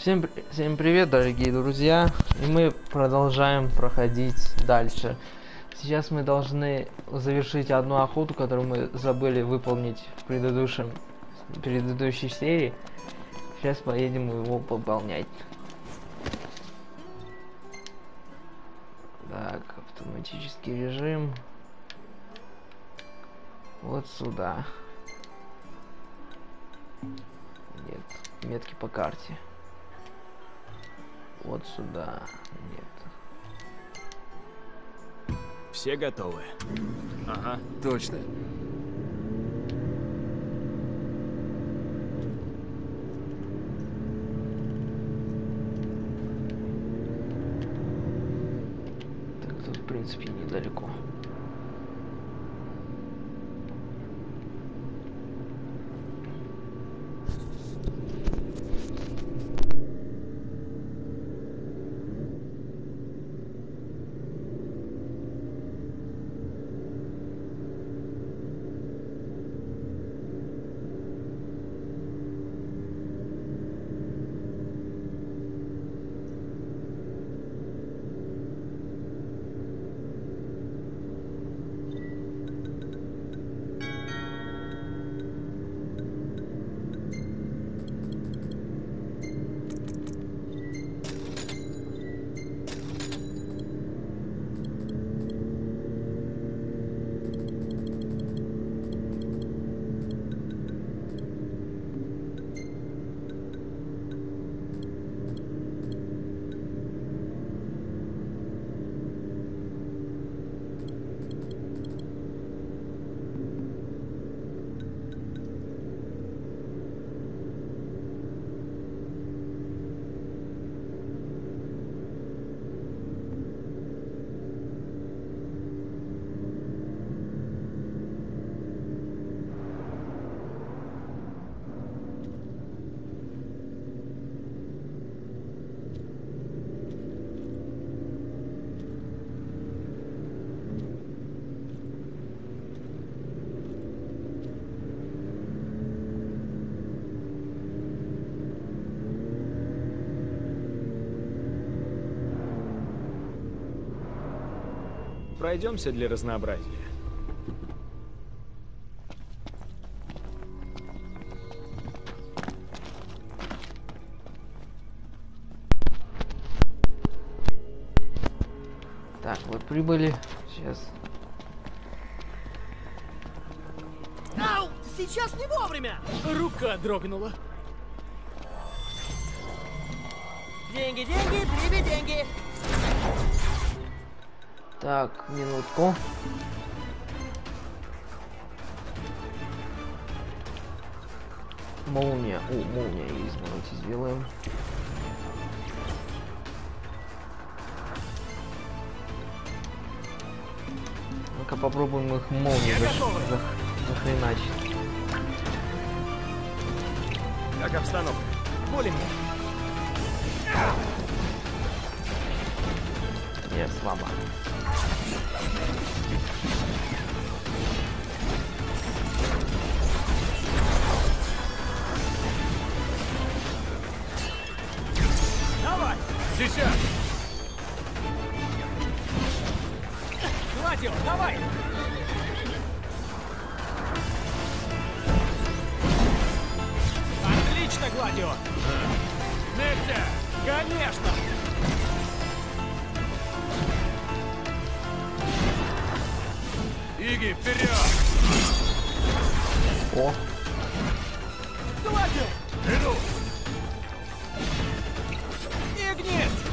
Всем, всем привет, дорогие друзья! И мы продолжаем проходить дальше. Сейчас мы должны завершить одну охоту, которую мы забыли выполнить в предыдущем, предыдущей серии. Сейчас поедем его выполнять. Так, автоматический режим. Вот сюда. Нет, метки по карте. Вот сюда. Нет. Все готовы? Ага. Точно. Пройдемся для разнообразия. Так, вот прибыли. Сейчас. Ау! Сейчас не вовремя! Рука дрогнула. Минутку. Молния. О, молния есть. Давайте сделаем. Ну-ка попробуем их молнией заш... зах- захреначить. Как обстановка? Более-менее. Нет, слабо. Давай! Сейчас! Гладио, давай! Отлично, Гладио! Нельзя! Конечно! Иги, вперед! О, Гладио! Иду! Игнис!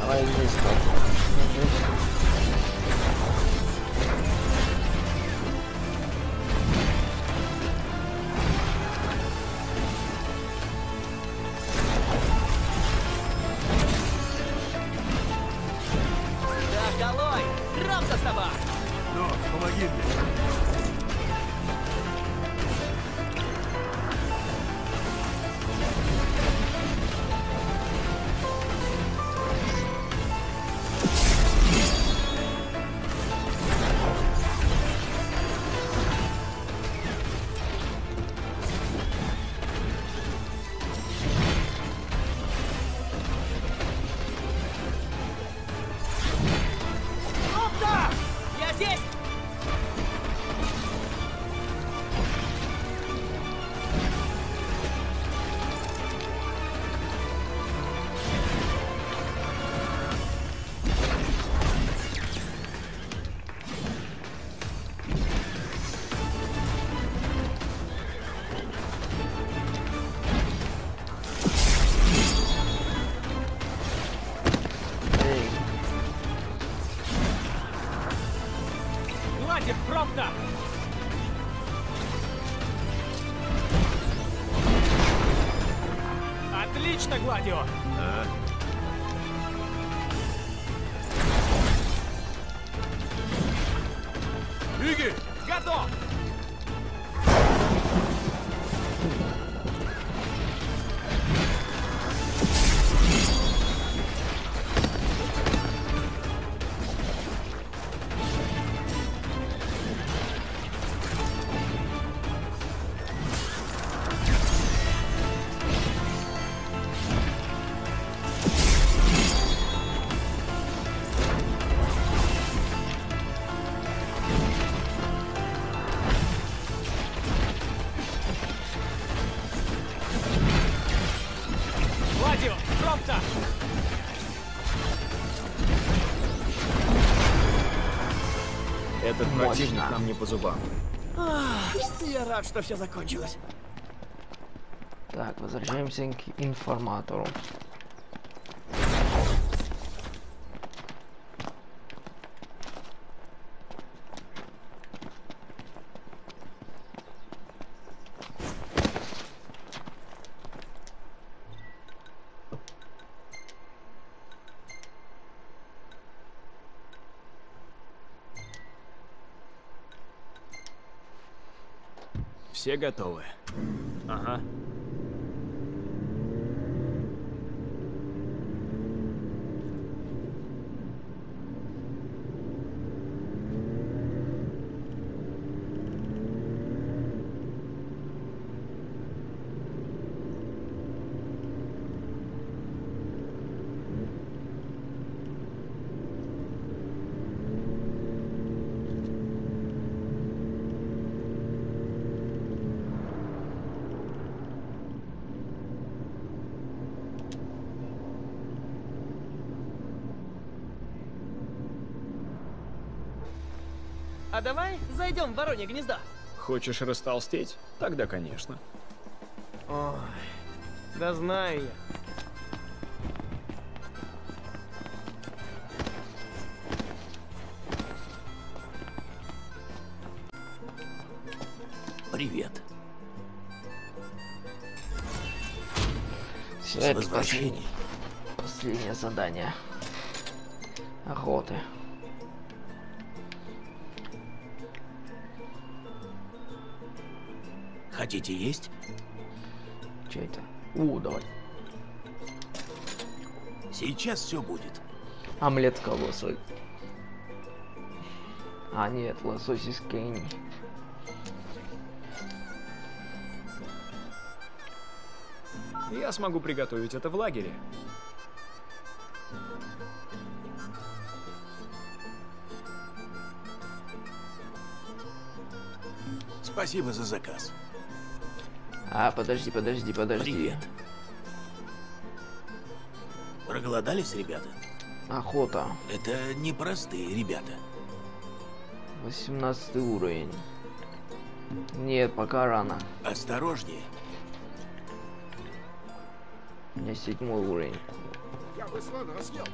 давай здесь долой! Рам за собой! Ну, помоги мне! По зубам. Я рад, что все закончилось. Так, возвращаемся к информатору. Все готовы? Ага. А в воронье гнездо. Хочешь растолстеть? Тогда, конечно. Ой, да знаю я. Привет. Всё, С это возвращением. Последнее задание. Охоты. Хотите есть? Че это? У, давай. Сейчас все будет. Омлет с колбасой. А, нет, лосось из Кении. Я смогу приготовить это в лагере. Спасибо за заказ. А, подожди, подожди, подожди. Привет. Проголодались, ребята? Охота. Это непростые ребята. 18 уровень. Нет, пока рано. Осторожнее. У меня седьмой уровень. Я бы слона съел.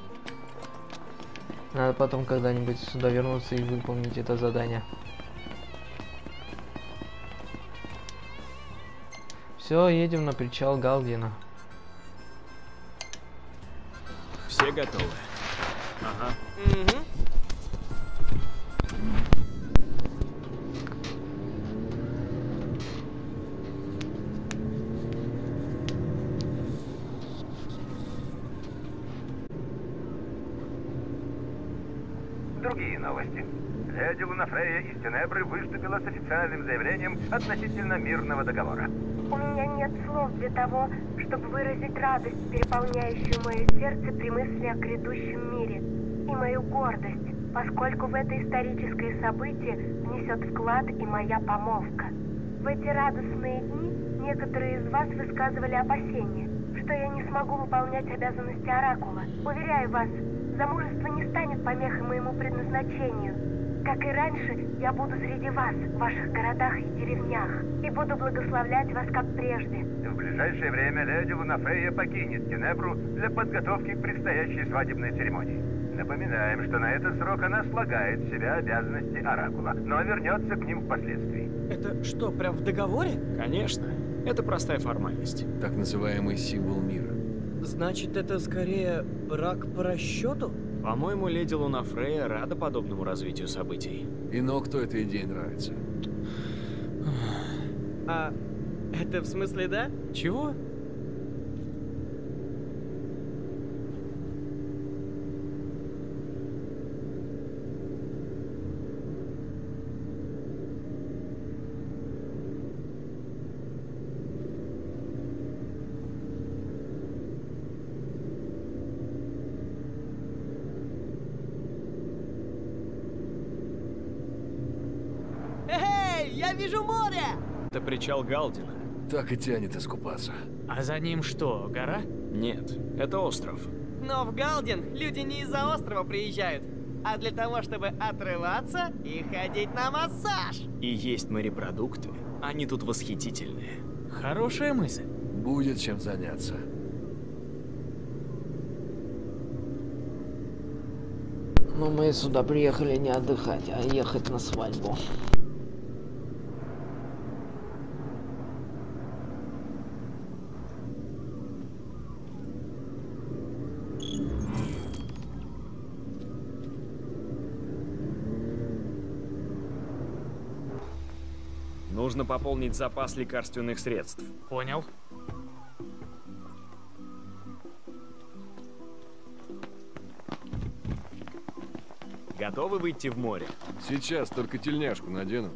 Надо потом когда-нибудь сюда вернуться и выполнить это задание. Все, едем на причал Галдина. Все готовы? Ага. Угу. Другие новости. Леди Лунафрея из Тенебры выступила с официальным заявлением относительно мирного договора. У меня нет слов для того, чтобы выразить радость, переполняющую мое сердце при мысли о грядущем мире, и мою гордость, поскольку в это историческое событие внесет вклад и моя помолвка. В эти радостные дни некоторые из вас высказывали опасения, что я не смогу выполнять обязанности Оракула. Уверяю вас, замужество не станет помехой моему предназначению. Как и раньше, я буду среди вас, в ваших городах и деревнях, и буду благословлять вас, как прежде. В ближайшее время леди Лунафрея покинет Тенебру для подготовки к предстоящей свадебной церемонии. Напоминаем, что на этот срок она слагает в себя обязанности Оракула, но вернется к ним впоследствии. Это что, прям в договоре? Конечно. Это простая формальность. Так называемый символ мира. Значит, это скорее брак по расчету? По-моему, леди Луна Фрея рада подобному развитию событий. И но кто этой идее нравится? А это в смысле да? Чего? Эй, я вижу море! Причал Галдина. Так и тянет искупаться. А за ним что, гора? Нет, это остров. Но в Галдин люди не из-за острова приезжают, а для того, чтобы отрываться и ходить на массаж. И есть морепродукты. Они тут восхитительные. Хорошая мысль. Будет чем заняться. Но мы сюда приехали не отдыхать, а ехать на свадьбу. Нужно пополнить запас лекарственных средств. Понял. Готовы выйти в море? Сейчас только тельняшку надену.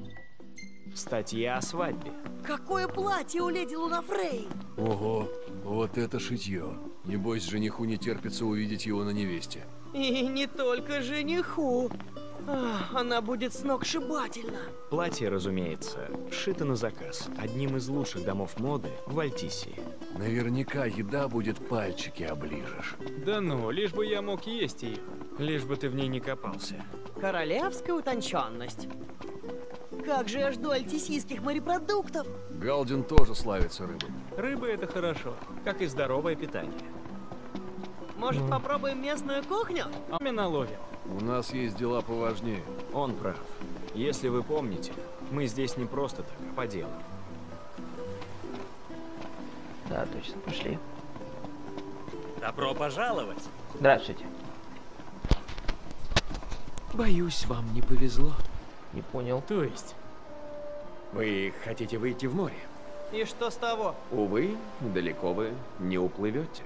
Статья о свадьбе. Какое платье у леди Лунафрей? Ого, вот это шитье. Небось, жениху не терпится увидеть его на невесте. И не только жениху. Она будет сногсшибательна. Платье, разумеется, сшито на заказ одним из лучших домов моды в Альтисии. Наверняка еда будет пальчики оближешь. Да ну, лишь бы я мог есть ее. Лишь бы ты в ней не копался. Королевская утонченность. Как же я жду альтисийских морепродуктов. Галдин тоже славится рыбой. Рыба это хорошо, как и здоровое питание. Может, попробуем местную кухню? Именно ловим. У нас есть дела поважнее. Он прав. Если вы помните, мы здесь не просто так, а по делу. Да, точно, пошли. Добро пожаловать. Здравствуйте. Боюсь, вам не повезло. Не понял. То есть, Вы хотите выйти в море? И что с того? Увы, далеко вы не уплывете.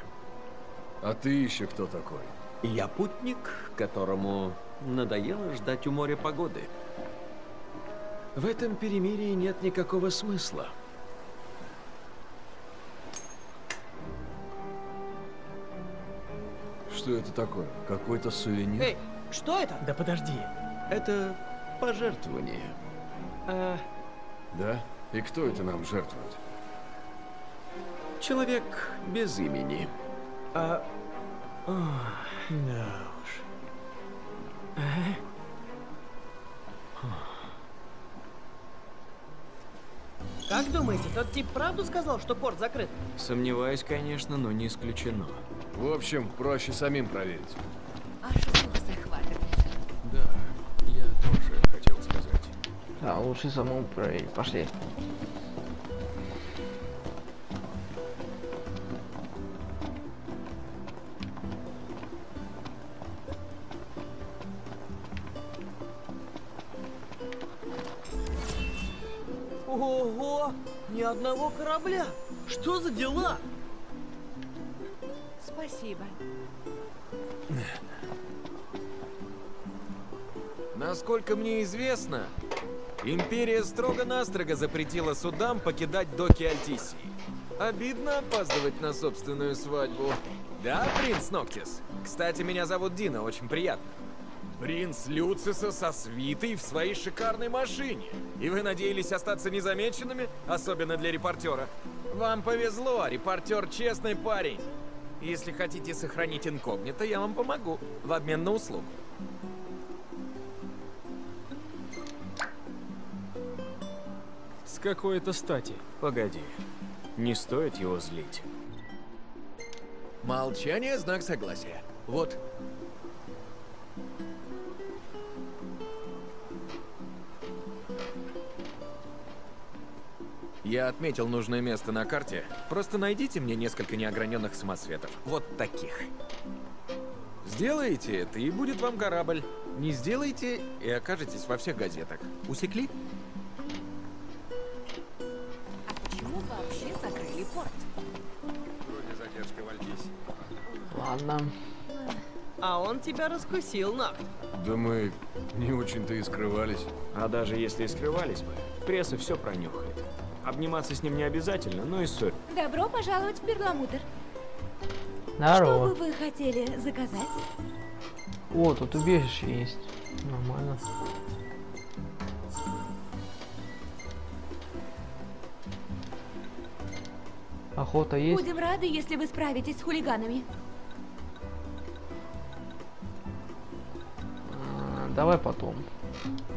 А ты еще кто такой? Я путник, которому надоело ждать у моря погоды. В этом перемирии нет никакого смысла. Что это такое? Какой-то сувенир? Эй, что это? да подожди. Это пожертвование. Э, Да? И кто это нам жертвует? Человек без имени. А, Да уж. как думаете, тот тип правду сказал, что порт закрыт? Сомневаюсь, конечно, но не исключено. В общем, проще самим проверить. Аж захватывает. Да, я тоже хотел сказать. Да, лучше самому проверить. Пошли. Одного корабля! Что за дела? Спасибо. Насколько мне известно, Империя строго-настрого запретила судам покидать доки Альтисии. Обидно опаздывать на собственную свадьбу. Да, принц Ноктис? Кстати, меня зовут Дина, очень приятно. Принц Люциса со свитой в своей шикарной машине. И вы надеялись остаться незамеченными, особенно для репортера? Вам повезло, репортер честный парень. Если хотите сохранить инкогнито, я вам помогу в обмен на услугу. С какой это стати? Погоди. Не стоит его злить. Молчание – знак согласия. Вот. Я отметил нужное место на карте. Просто найдите мне несколько неограненных самосветов. Вот таких. Сделаете это, и будет вам корабль. Не сделаете, и окажетесь во всех газетах. Усекли? А почему вообще закрыли порт? Вроде задержка в. Ладно. А он тебя раскусил, Нахт. Да мы не очень-то и скрывались. А даже если и скрывались бы, пресса все пронюхает. Обниматься с ним не обязательно, но и ссорь. Добро пожаловать в перламутр. Что Здорово. бы вы хотели заказать? О, тут убежище есть. Нормально. Охота есть? Будем рады, если вы справитесь с хулиганами. А, давай потом.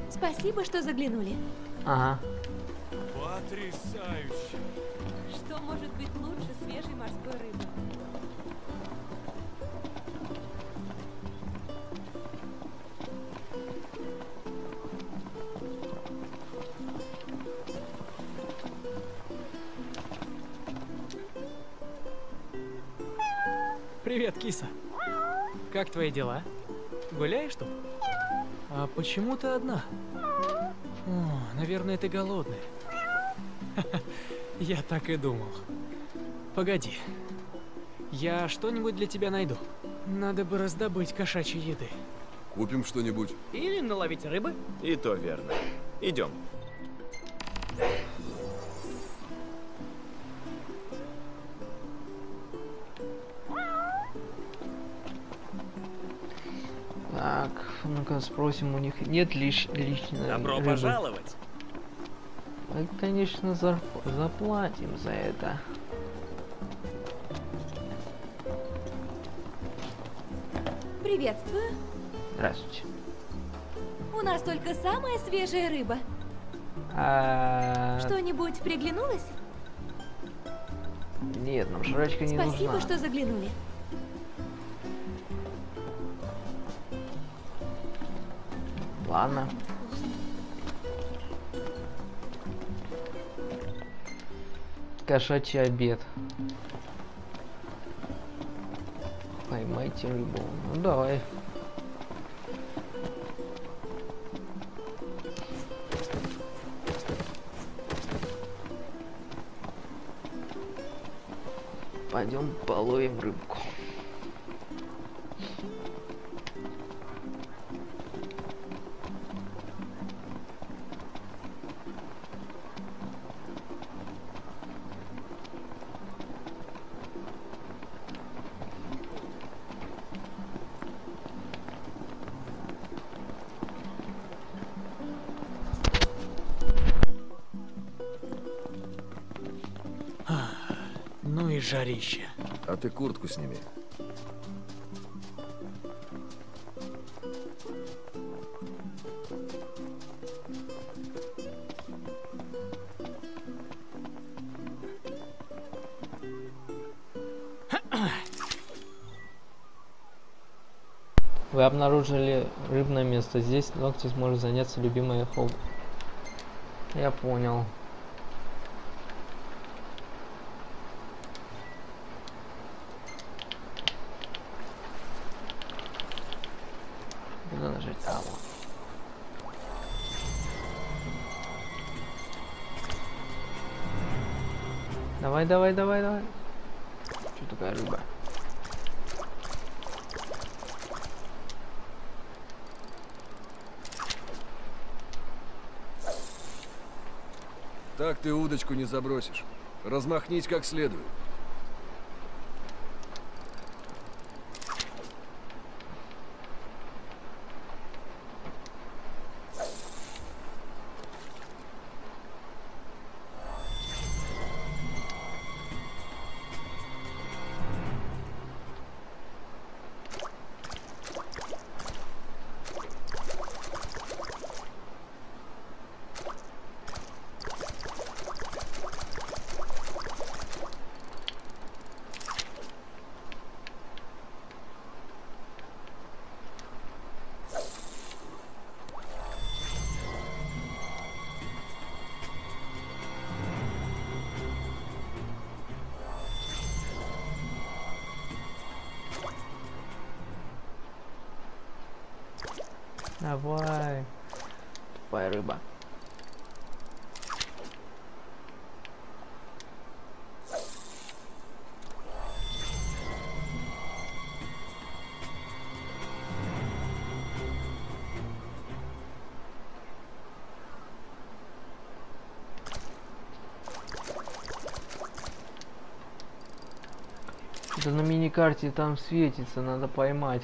Спасибо, что заглянули. Ага. Потрясающе! Что может быть лучше свежей морской рыбы? Привет, киса. Как твои дела? Гуляешь тут? А почему ты одна? О, наверное, ты голодная. Я так и думал. Погоди. Я что-нибудь для тебя найду. Надо бы раздобыть кошачьей еды. Купим что-нибудь. Или наловить рыбы. И то верно. Идем. Так, ну-ка спросим у них, нет лиш личной Добро рыбы? пожаловать. Мы, конечно, зарп- заплатим за это. Приветствую. Здравствуйте. У нас только самая свежая рыба. А, Что-нибудь приглянулось? Нет, нам жрачка не Спасибо, нужна. что заглянули. Ладно. Кошачий обед. Поймайте рыбу. Ну давай. Пойдем половим рыбку. Жарище. А ты куртку сними. Вы обнаружили рыбное место. Здесь ногти сможет заняться любимой хобби. Я понял. Давай, давай, давай, давай. Что такая рыба? Так ты удочку не забросишь. Размахнись как следует. Давай. Тупая рыба. Что-то на мини-карте там светится, надо поймать.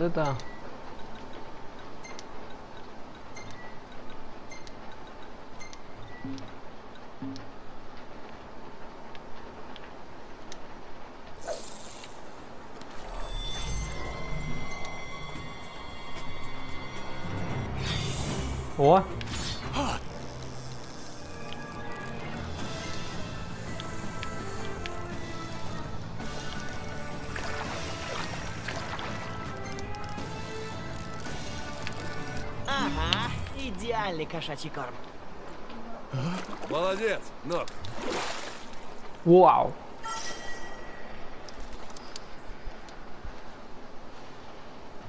О, давай вот это. О! Идеальный кошачий корм. Молодец, Нок. Вау!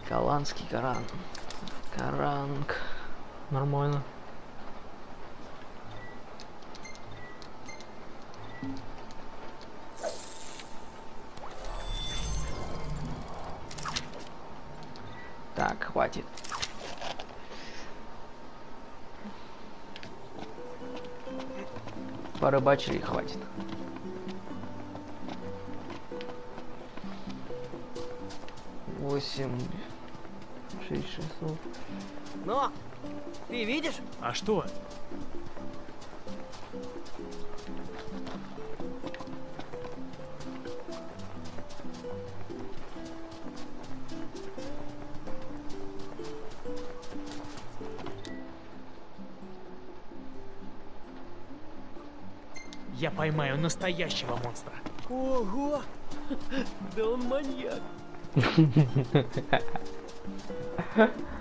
Голландский каран. Каранг. Нормально. Порыбачили и хватит. Восемь, шесть шестьсот. Но, ты видишь? А что? Я поймаю настоящего монстра. Ого! Да он маньяк.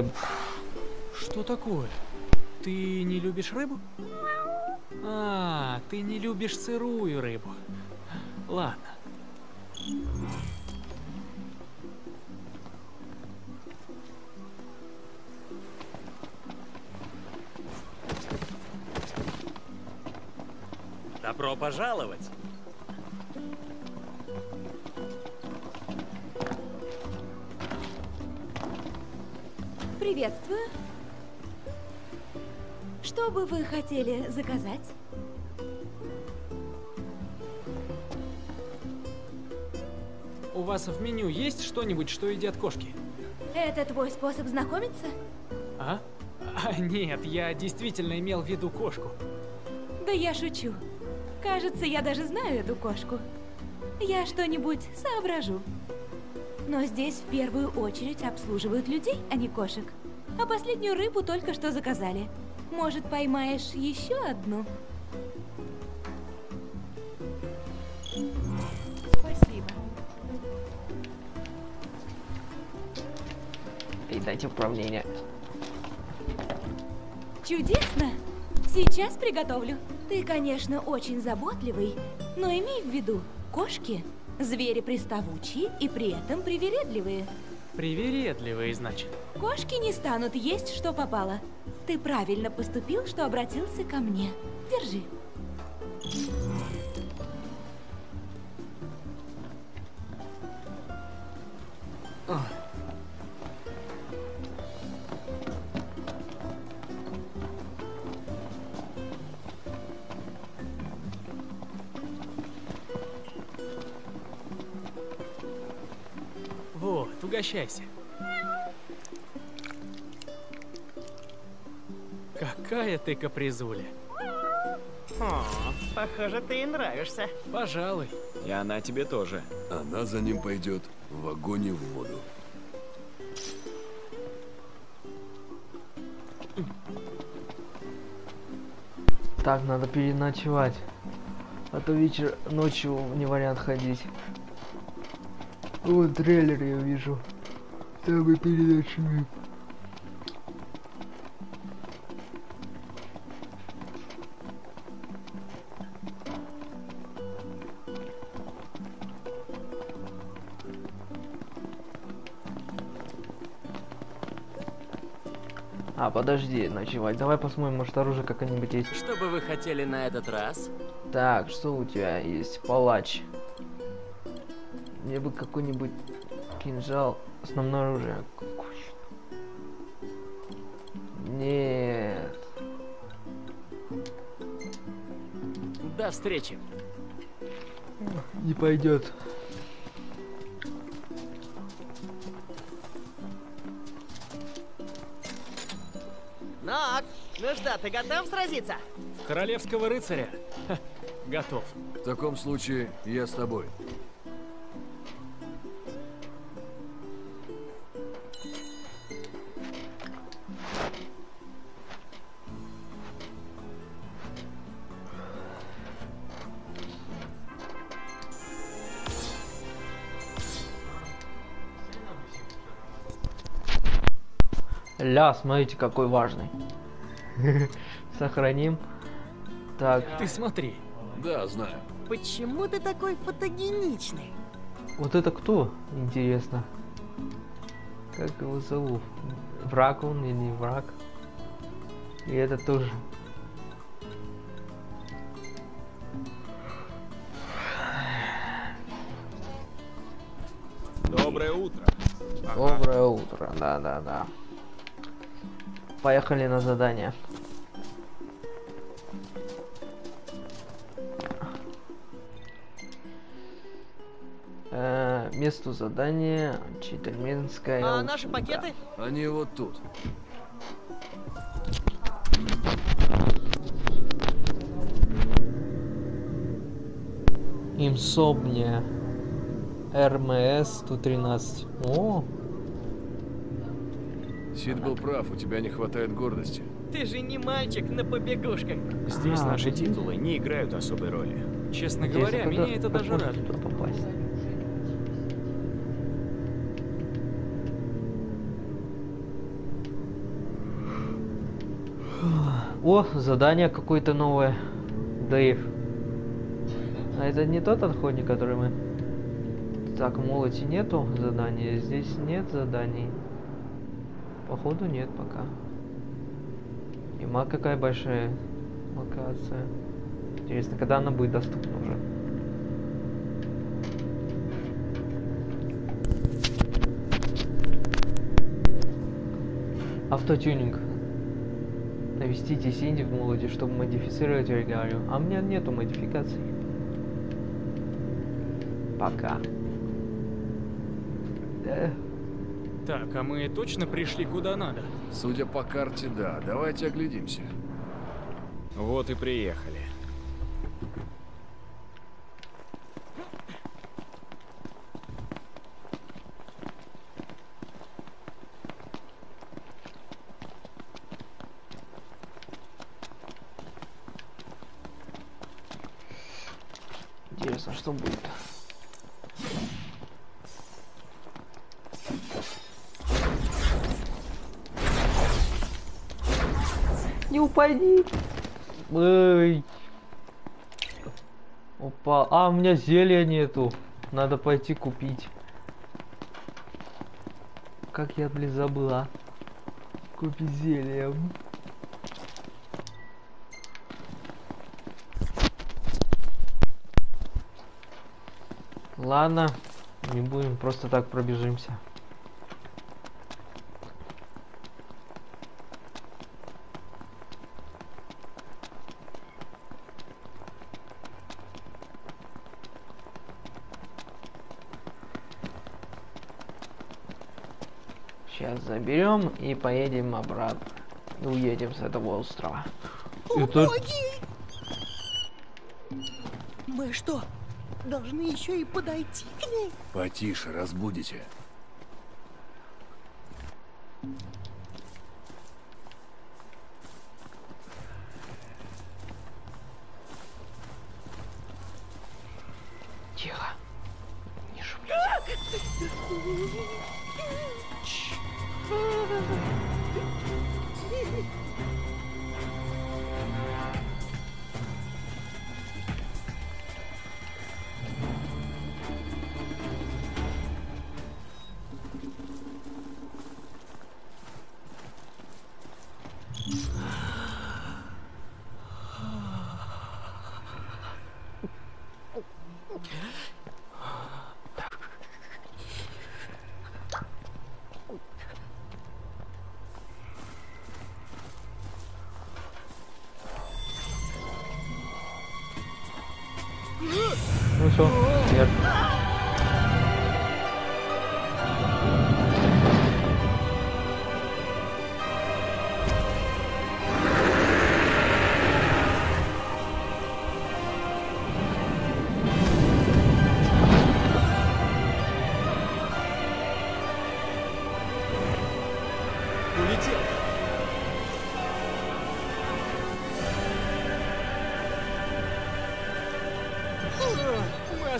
свеженький. На, рыб. Что такое? Ты не любишь рыбу? А, ты не любишь сырую рыбу. Ладно. Добро пожаловать! Приветствую. Что бы вы хотели заказать? У вас в меню есть что-нибудь, что едят кошки? Это твой способ знакомиться? А? А, нет, я действительно имел в виду кошку. Да я шучу. Кажется, я даже знаю эту кошку. Я что-нибудь соображу. Но здесь в первую очередь обслуживают людей, а не кошек. А последнюю рыбу только что заказали. Может, поймаешь еще одну? Спасибо. Передайте управление. Чудесно! Сейчас приготовлю. Ты, конечно, очень заботливый, но имей в виду, кошки – звери приставучие и при этом привередливые. Привередливые, значит. Кошки не станут есть, что попало. Ты правильно поступил, что обратился ко мне. Держи. Вот, угощайся. Какая ты капризуля. О, похоже, ты ей нравишься. Пожалуй. И она тебе тоже. Она за ним пойдет в огонь и в воду. Так, надо переночевать. А то вечер, ночью не вариант ходить. Вот трейлер я вижу. Там мы переночуем. А, подожди, ночевать. Давай посмотрим, может оружие какое-нибудь есть. Что бы вы хотели на этот раз? Так, что у тебя есть? Палач. Мне бы какой-нибудь кинжал, основное оружие. Нет. До встречи. Не пойдет. Нок, ну что, ты готов сразиться? Королевского рыцаря? Ха, готов. В таком случае я с тобой. Ля, смотрите, какой важный. Сохраним. Так, Ты смотри. Да, знаю. Почему ты такой фотогеничный? вот это кто? Интересно. Как его зовут? Враг он или не враг? И это тоже. Доброе утро. Доброе утро, да-да-да. Поехали на задание. Э, месту задания Читальменская А наши пакеты? Они вот тут. Имсобния. РМС 113. О, Сид был прав, у тебя не хватает гордости. Ты же не мальчик на побегушках. Здесь А, наши титулы не играют особой роли. Честно интересно, говоря, меня это даже радует. туда попасть? О, задание какое-то новое. Дэйв. А это не тот отходник, который мы... Так, в молоте нету задания, здесь нет заданий. Походу нет пока. И ма какая большая локация. Интересно, когда она будет доступна уже? Автотюнинг. Навестите Синди в молоде, чтобы модифицировать регалию. А у меня нету модификаций. Пока. Да. Так, а мы точно пришли куда надо? Судя по карте, да. Давайте оглядимся. Вот и приехали. Интересно, что будет? Не упади. Эй. Опа. А, у меня зелья нету. Надо пойти купить. Как я, блин, забыла. Купить зелье. Ладно, не будем, просто так пробежимся. Заберем и поедем обратно. И уедем с этого острова. Это... Мы что, должны еще и подойти к ней? Потише, разбудите.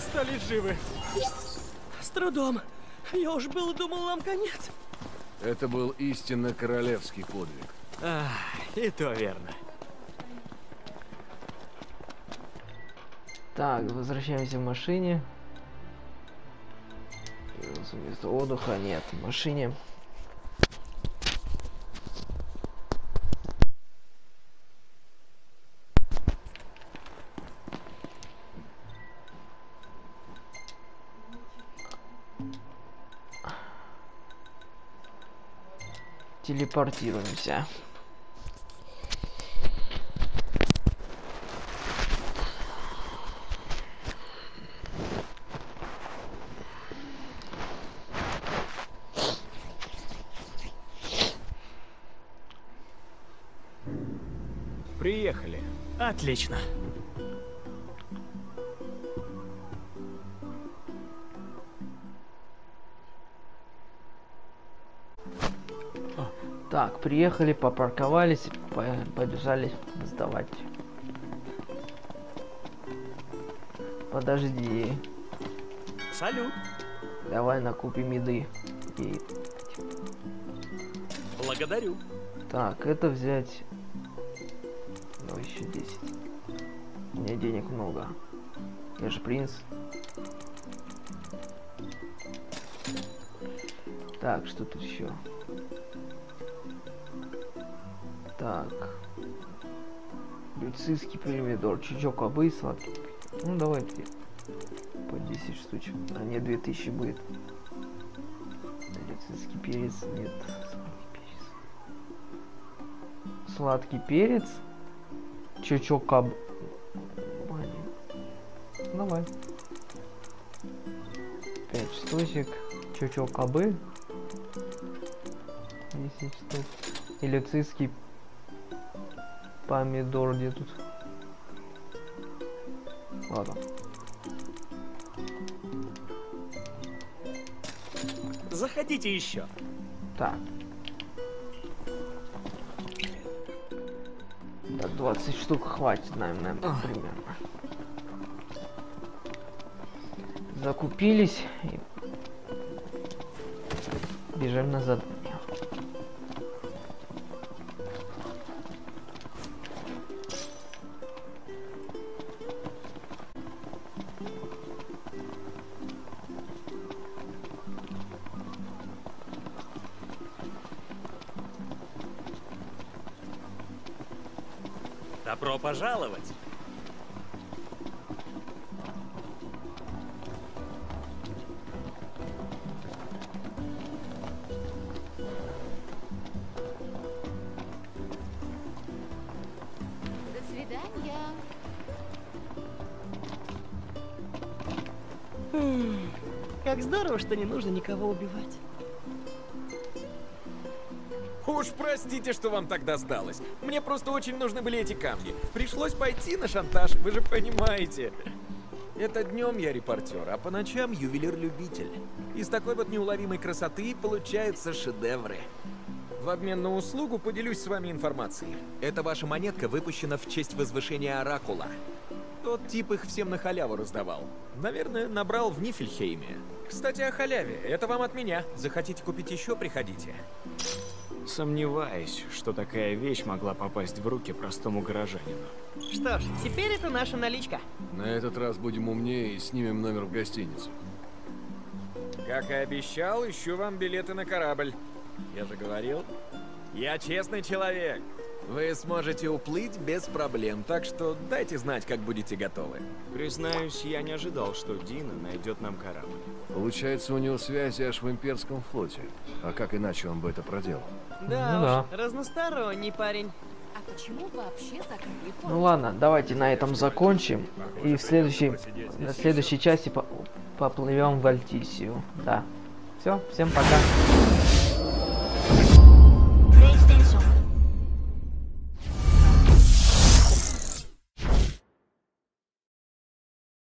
Остались живы. С трудом. Я уж было думал, нам конец. Это был истинно королевский подвиг. Ах, и то верно. Так, возвращаемся в машине. Вместо отдыха нет в машине. Телепортируемся. Приехали. Отлично. Приехали, попарковались, по- побежали сдавать. Подожди, Салют. давай накупим еды. И... Благодарю. Так, это взять... Ну, еще 10. У меня денег много. Я же принц. Так, что тут еще? Так. Люцийский помидор, чучок обы, сладкий. Ну, давайте по 10 штучек. А не 2000 будет. Люцийский перец, нет. Сладкий перец. Чучок каб... Блин. Давай. Пять штучек. Чучок кабы. 10 штук. И люцийский помидор где тут? Ладно. Заходите еще. Так. Да 20 штук хватит, наверное, примерно. Закупились и бежим на пожаловать. До свидания. Как здорово, что не нужно никого убивать. Уж простите, что вам так досталось. Мне просто очень нужны были эти камни. Пришлось пойти на шантаж, вы же понимаете. Это днем я репортер, а по ночам ювелир-любитель. Из такой вот неуловимой красоты получаются шедевры. В обмен на услугу поделюсь с вами информацией. Эта ваша монетка выпущена в честь возвышения Оракула. Тот тип их всем на халяву раздавал. Наверное, набрал в Нифельхейме. Кстати, о халяве. Это вам от меня. Захотите купить еще, приходите. Сомневаюсь, что такая вещь могла попасть в руки простому горожанину. Что ж, теперь это наша наличка. На этот раз будем умнее и снимем номер в гостиницу. Как и обещал, ищу вам билеты на корабль. Я же говорил, я честный человек. Вы сможете уплыть без проблем, так что дайте знать, как будете готовы. Признаюсь, я не ожидал, что Дина найдет нам корабль. Получается, у него связи аж в имперском флоте. А как иначе он бы это проделал? Да Ну уж, разносторонний парень. А почему вообще закрыли порт? Ну ладно, давайте на этом закончим. И в следующей, на следующей части по- поплывем в Альтисию. Да. Все, всем пока.